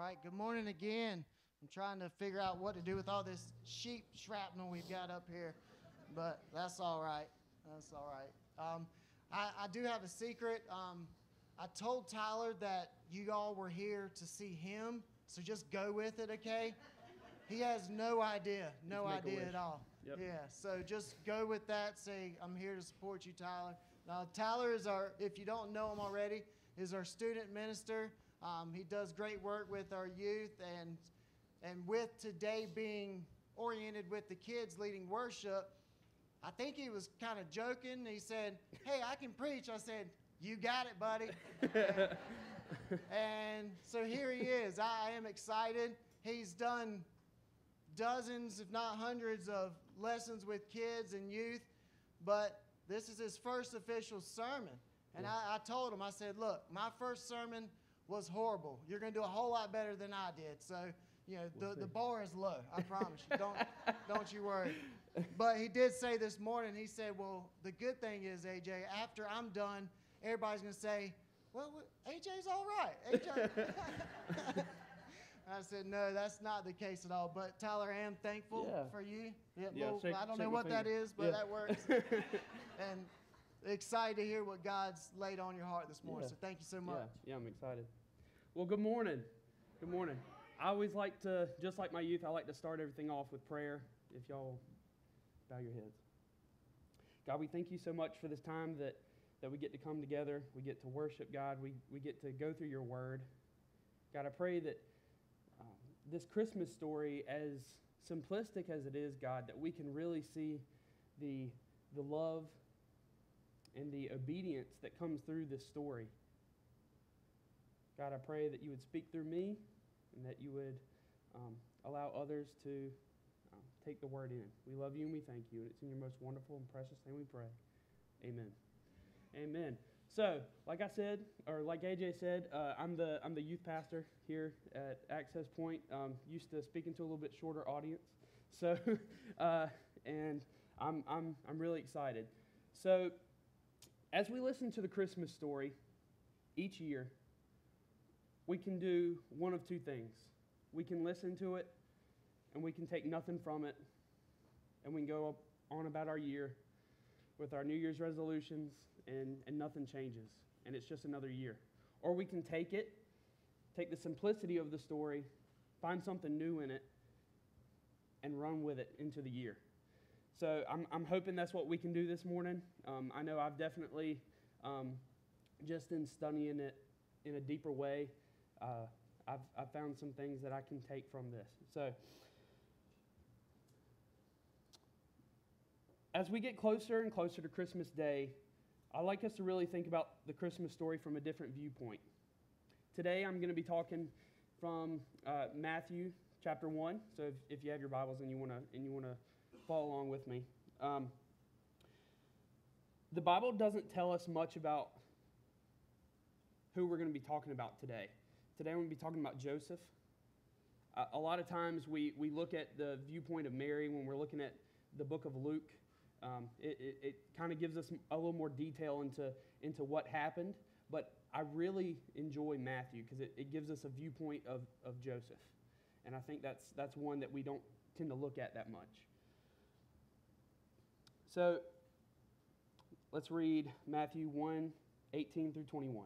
right, good morning again. I'm trying to figure out what to do with all this sheep shrapnel we've got up here, but that's all right. That's all right. Um, I, I do have a secret. Um, I told Tyler that you all were here to see him, so just go with it, okay? He has no idea, no Just make a idea at all. Yep. Yeah, so just go with that. Say, I'm here to support you, Tyler. Now, Tyler is our, if you don't know him already, is our student minister. Um, he does great work with our youth, and and with today being oriented with the kids leading worship, I think he was kind of joking. He said, "Hey, I can preach." I said, "You got it, buddy." and so here he is. I am excited. He's done dozens, if not hundreds, of lessons with kids and youth, but this is his first official sermon. And I, I told him, I said, Look, my first sermon was horrible. You're going to do a whole lot better than I did. So, you know, We'll the, the bar is low. I promise you. Don't, don't you worry. But he did say this morning, he said, Well, the good thing is, AJ, after I'm done, everybody's going to say, Well, AJ's all right. AJ. I said, no, that's not the case at all. But Tyler, I am thankful Yeah. for you. Yeah, Yeah, well, shake- I don't know what that finger. is, but Yeah. that works. and excited to hear what God's laid on your heart this morning. Yeah. So thank you so much. Yeah, much. yeah, I'm excited. Well, good morning. Good morning. I always like to, just like my youth, I like to start everything off with prayer. If y'all bow your heads. God, we thank you so much for this time that, that we get to come together. We get to worship God. We, we get to go through your word. God, I pray that um, this Christmas story, as simplistic as it is, God, that we can really see the, the love and the obedience that comes through this story. God, I pray that you would speak through me and that you would um, allow others to um, take the word in. We love you and we thank you. And it's in your most wonderful and precious name we pray. Amen. Amen. So, like I said, or like AJ said, uh, I'm the I'm the youth pastor here at Access Point. Um, used to speaking to a little bit shorter audience, so uh, and I'm I'm I'm really excited. So, as we listen to the Christmas story each year, we can do one of two things. We can listen to it, and we can take nothing from it, and we can go on about our year with our New Year's resolutions, and, and nothing changes, and it's just another year. Or we can take it, take the simplicity of the story, find something new in it, and run with it into the year. So I'm, I'm hoping that's what we can do this morning. Um, I know I've definitely, um, just in studying it in a deeper way, uh, I've, I've found some things that I can take from this. So as we get closer and closer to Christmas Day, I'd like us to really think about the Christmas story from a different viewpoint. Today, I'm going to be talking from uh, Matthew chapter one. So, if, if you have your Bibles and you want to and you want to follow along with me, um, the Bible doesn't tell us much about who we're going to be talking about today. Today, we're going to be talking about Joseph. Uh, a lot of times, we we look at the viewpoint of Mary when we're looking at the book of Luke. Um, it it, it kind of gives us a little more detail into, into what happened, but I really enjoy Matthew because it, it gives us a viewpoint of, of Joseph. And I think that's, that's one that we don't tend to look at that much. So let's read Matthew 1 18 through 21.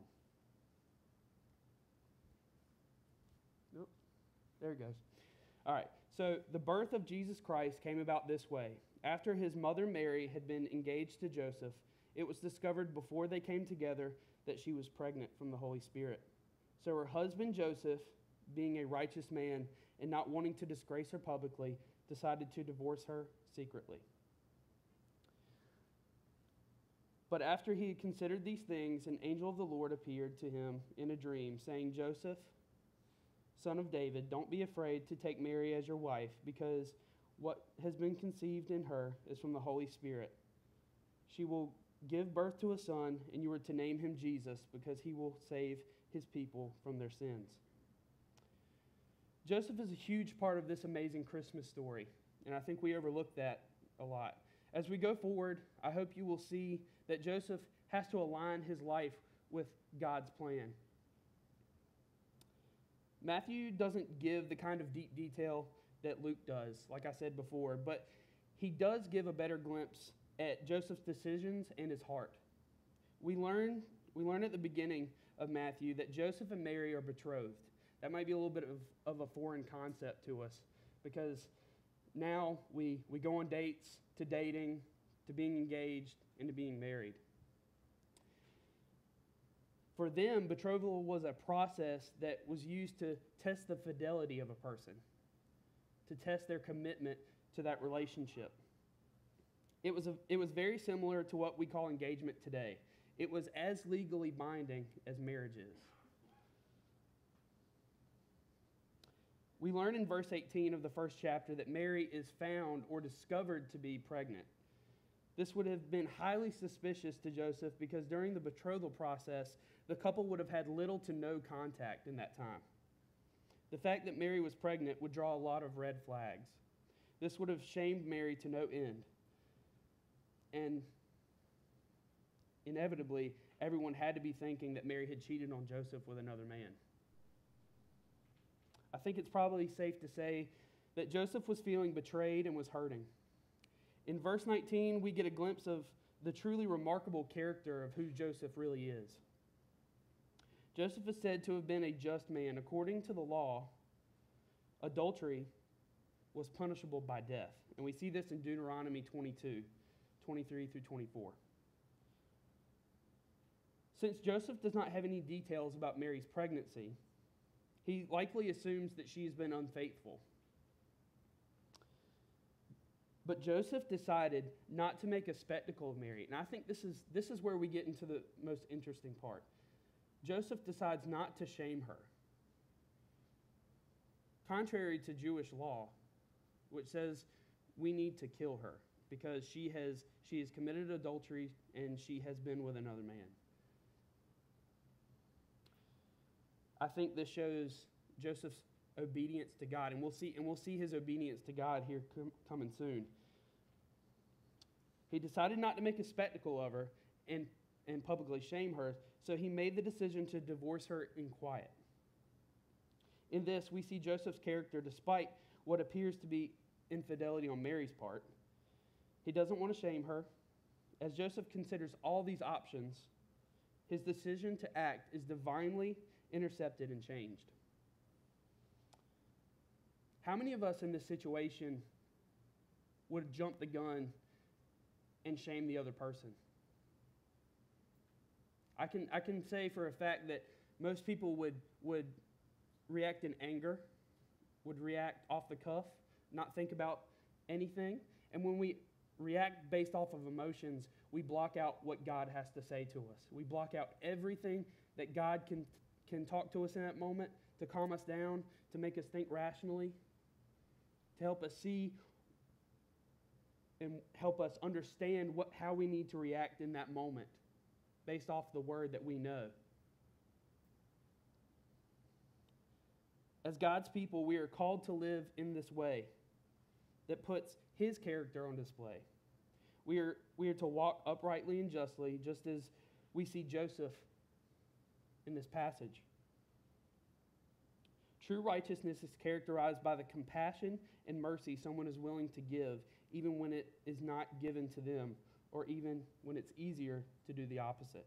There it goes. All right. So the birth of Jesus Christ came about this way. After his mother Mary had been engaged to Joseph, it was discovered before they came together that she was pregnant from the Holy Spirit. So her husband Joseph, being a righteous man and not wanting to disgrace her publicly, decided to divorce her secretly. But after he had considered these things, an angel of the Lord appeared to him in a dream, saying, Joseph, son of David, don't be afraid to take Mary as your wife, because what has been conceived in her is from the Holy Spirit. She will give birth to a son, and you are to name him Jesus, because he will save his people from their sins. Joseph is a huge part of this amazing Christmas story, and I think we overlook that a lot. As we go forward, I hope you will see that Joseph has to align his life with God's plan. Matthew doesn't give the kind of deep detail that Luke does, like I said before, but he does give a better glimpse at Joseph's decisions and his heart. We learn, we learn at the beginning of Matthew that Joseph and Mary are betrothed. That might be a little bit of, of a foreign concept to us because now we, we go on dates to dating, to being engaged, and to being married. For them, betrothal was a process that was used to test the fidelity of a person, to test their commitment to that relationship. It was, a, it was very similar to what we call engagement today. It was as legally binding as marriage is. We learn in verse 18 of the first chapter that Mary is found or discovered to be pregnant. This would have been highly suspicious to Joseph because during the betrothal process, the couple would have had little to no contact in that time. The fact that Mary was pregnant would draw a lot of red flags. This would have shamed Mary to no end. And inevitably, everyone had to be thinking that Mary had cheated on Joseph with another man. I think it's probably safe to say that Joseph was feeling betrayed and was hurting. In verse 19, we get a glimpse of the truly remarkable character of who Joseph really is. Joseph is said to have been a just man. According to the law, adultery was punishable by death. And we see this in Deuteronomy 22, 23 through 24. Since Joseph does not have any details about Mary's pregnancy, he likely assumes that she has been unfaithful. But Joseph decided not to make a spectacle of Mary. And I think this is, this is where we get into the most interesting part. Joseph decides not to shame her. Contrary to Jewish law, which says we need to kill her because she has, she has committed adultery and she has been with another man. I think this shows Joseph's obedience to God, and we'll see, and we'll see his obedience to God here com- coming soon. He decided not to make a spectacle of her and, and publicly shame her, so he made the decision to divorce her in quiet. In this, we see Joseph's character, despite what appears to be infidelity on Mary's part. He doesn't want to shame her. As Joseph considers all these options, his decision to act is divinely intercepted and changed. How many of us in this situation would jump the gun and shame the other person? I can, I can say for a fact that most people would, would react in anger, would react off the cuff, not think about anything. And when we react based off of emotions, we block out what God has to say to us. We block out everything that God can, can talk to us in that moment to calm us down, to make us think rationally, to help us see and help us understand what, how we need to react in that moment based off the word that we know. As God's people, we are called to live in this way that puts His character on display. We are, we are to walk uprightly and justly, just as we see Joseph in this passage. True righteousness is characterized by the compassion and mercy someone is willing to give, even when it is not given to them, or even when it's easier to do the opposite.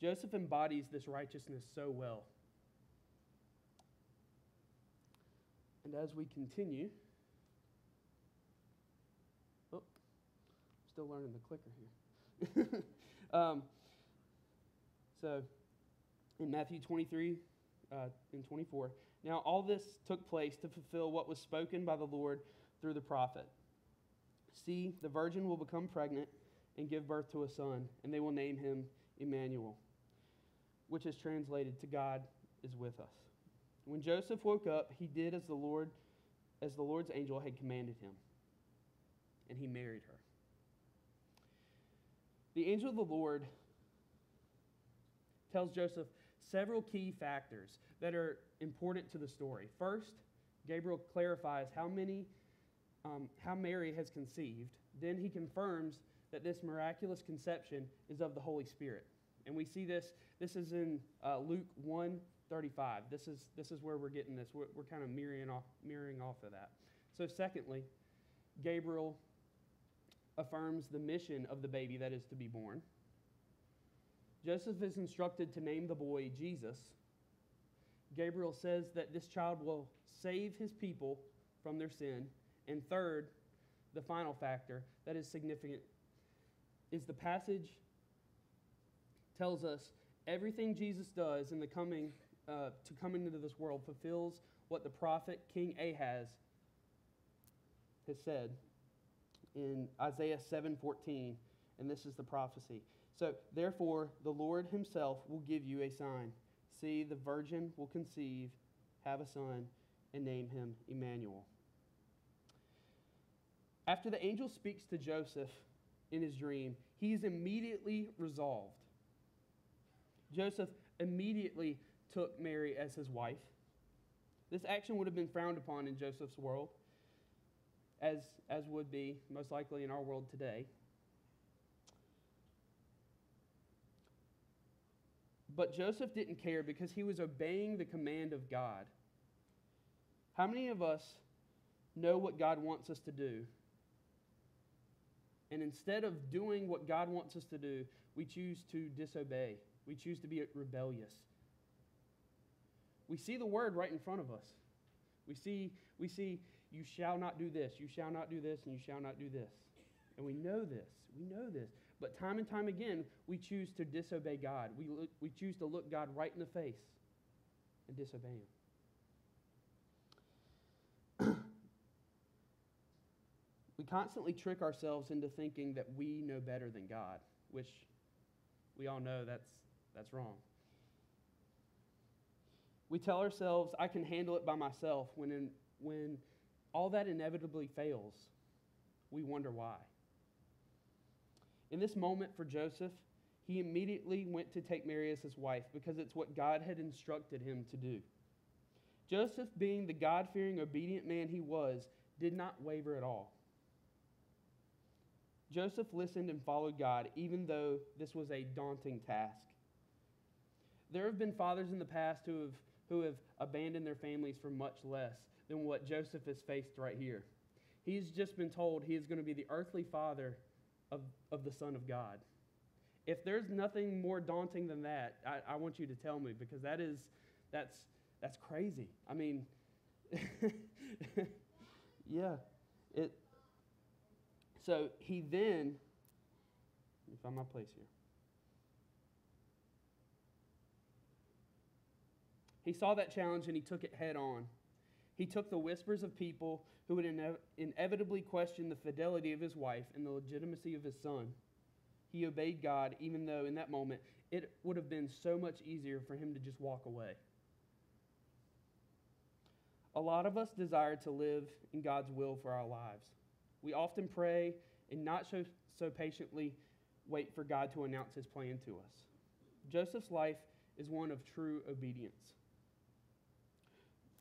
Joseph embodies this righteousness so well. And as we continue, oh, still learning the clicker here. um, so, in Matthew 23 uh, and 24, now all this took place to fulfill what was spoken by the Lord through the prophet. See, the virgin will become pregnant and give birth to a son, and they will name him Emmanuel, which is translated to God is with us. When Joseph woke up, he did as the Lord as the Lord's angel had commanded him, and he married her. The angel of the Lord tells Joseph several key factors that are important to the story. First, Gabriel clarifies how many um, how Mary has conceived. Then he confirms that this miraculous conception is of the Holy Spirit. And we see this, this is in uh, Luke 1 35. This is, this is where we're getting this. We're, we're kind of mirroring off, mirroring off of that. So, secondly, Gabriel affirms the mission of the baby that is to be born. Joseph is instructed to name the boy Jesus. Gabriel says that this child will save his people from their sin. And third, the final factor that is significant is the passage tells us everything Jesus does in the coming uh, to come into this world fulfills what the prophet King Ahaz has said in Isaiah 7:14, and this is the prophecy. So, therefore, the Lord himself will give you a sign. See, the virgin will conceive, have a son, and name him Emmanuel. After the angel speaks to Joseph in his dream, he is immediately resolved. Joseph immediately took Mary as his wife. This action would have been frowned upon in Joseph's world, as, as would be most likely in our world today. But Joseph didn't care because he was obeying the command of God. How many of us know what God wants us to do? And instead of doing what God wants us to do, we choose to disobey. We choose to be rebellious. We see the word right in front of us. We see, we see, you shall not do this, you shall not do this, and you shall not do this. And we know this. We know this. But time and time again, we choose to disobey God. We, look, we choose to look God right in the face and disobey Him. we constantly trick ourselves into thinking that we know better than God, which we all know that's, that's wrong. We tell ourselves, I can handle it by myself, when, in, when all that inevitably fails, we wonder why. In this moment for Joseph, he immediately went to take Mary as his wife because it's what God had instructed him to do. Joseph, being the God fearing, obedient man he was, did not waver at all. Joseph listened and followed God, even though this was a daunting task. There have been fathers in the past who have, who have abandoned their families for much less than what Joseph has faced right here. He's just been told he is going to be the earthly father of, of the Son of God. If there's nothing more daunting than that, I, I want you to tell me because that is, that's, that's crazy. I mean, yeah. It, so he then, let me find my place here. He saw that challenge and he took it head on. He took the whispers of people who would ine- inevitably question the fidelity of his wife and the legitimacy of his son. He obeyed God, even though in that moment it would have been so much easier for him to just walk away. A lot of us desire to live in God's will for our lives. We often pray and not so, so patiently wait for God to announce his plan to us. Joseph's life is one of true obedience.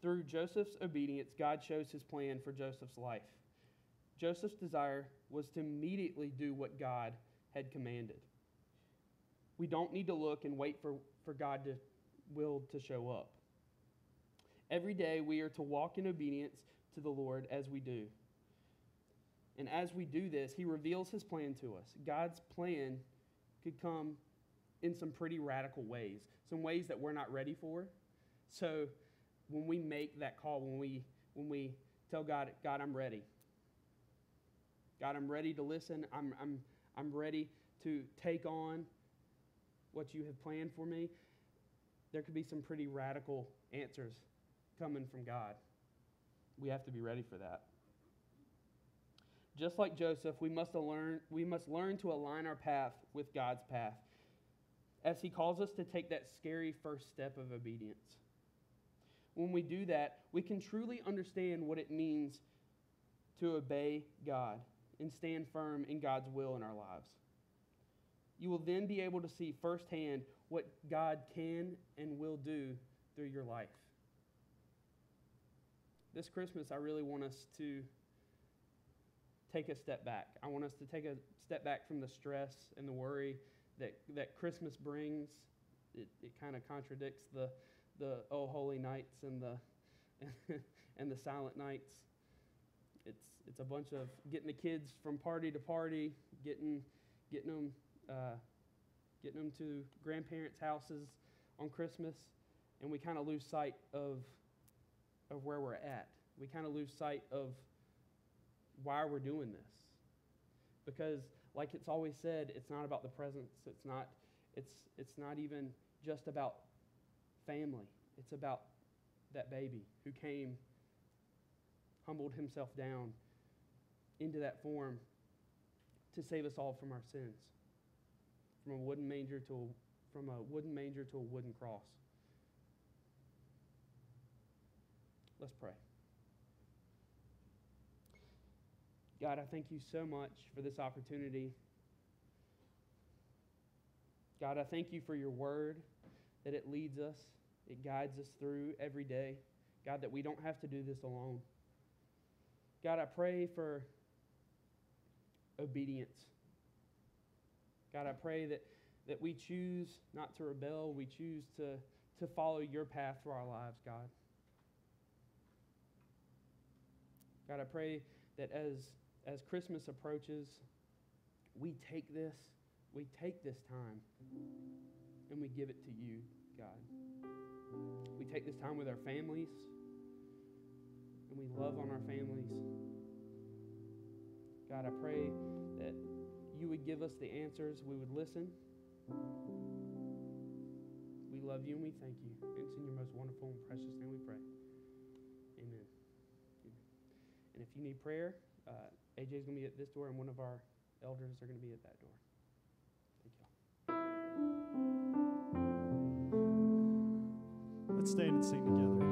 Through Joseph's obedience, God shows his plan for Joseph's life. Joseph's desire was to immediately do what God had commanded. We don't need to look and wait for, for God to will to show up. Every day we are to walk in obedience to the Lord as we do. And as we do this, he reveals his plan to us. God's plan could come in some pretty radical ways, some ways that we're not ready for. So when we make that call, when we when we tell God, God, I'm ready. God, I'm ready to listen. I'm I'm I'm ready to take on what you have planned for me. There could be some pretty radical answers coming from God. We have to be ready for that. Just like Joseph, we must learn, we must learn to align our path with God's path as he calls us to take that scary first step of obedience. When we do that, we can truly understand what it means to obey God and stand firm in God's will in our lives. You will then be able to see firsthand what God can and will do through your life. This Christmas, I really want us to take a step back. I want us to take a step back from the stress and the worry that, that Christmas brings. It, it kind of contradicts the, the oh holy nights and the and the silent nights. It's it's a bunch of getting the kids from party to party, getting getting them uh, getting them to grandparents' houses on Christmas, and we kind of lose sight of of where we're at. We kind of lose sight of why we're doing this. Because like it's always said, it's not about the presents. It's not it's it's not even just about family. It's about that baby who came humbled himself down into that form to save us all from our sins. From a wooden manger to a, from a wooden manger to a wooden cross. Let's pray. God, I thank you so much for this opportunity. God, I thank you for your word, that it leads us, it guides us through every day. God, that we don't have to do this alone. God, I pray for obedience. God, I pray that, that we choose not to rebel, we choose to, to follow your path for our lives, God. God, I pray that as, as Christmas approaches, we take this, we take this time, and we give it to you, God. We take this time with our families, and we love on our families. God, I pray that you would give us the answers, we would listen. We love you and we thank you. It's in your most wonderful and precious name we pray. Amen. And if you need prayer, uh, AJ is going to be at this door, and one of our elders are going to be at that door. Stand and sing together.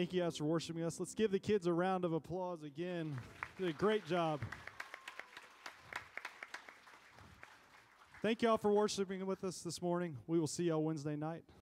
Thank you guys for worshiping us. Let's give the kids a round of applause again. Did a great job. Thank y'all for worshiping with us this morning. We will see y'all Wednesday night.